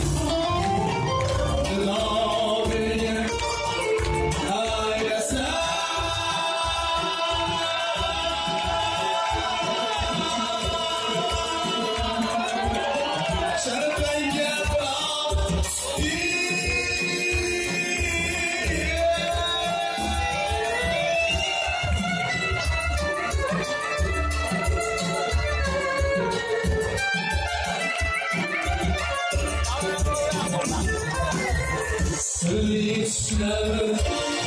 Sleep slow. True